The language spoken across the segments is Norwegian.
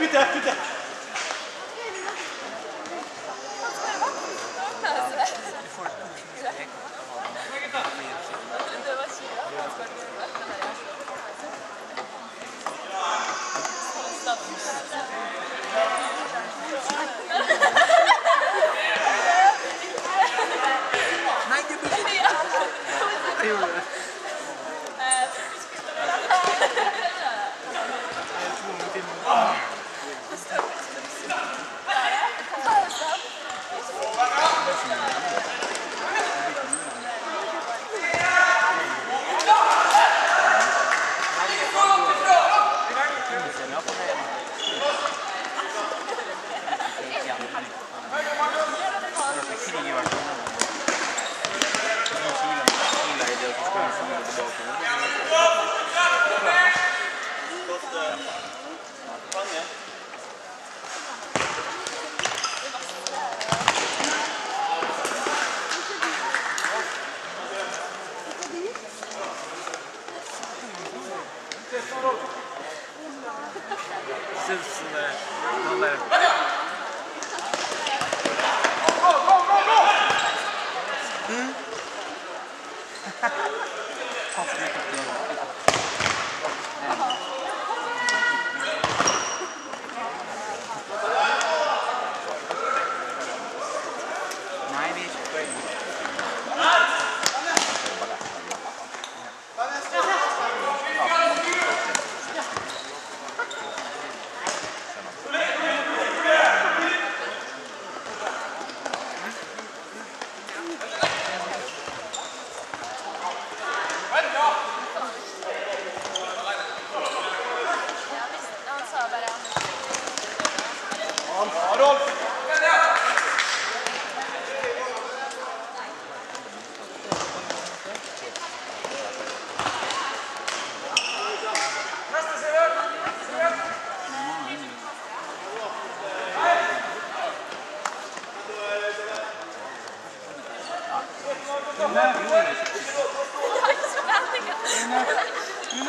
見て見て Hı? 始めた。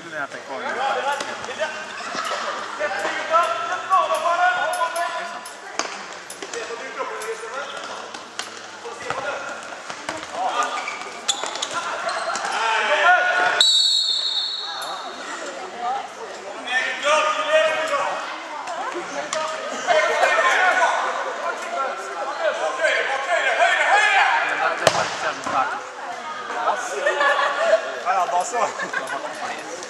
Skruderte kongen. Ja, da så.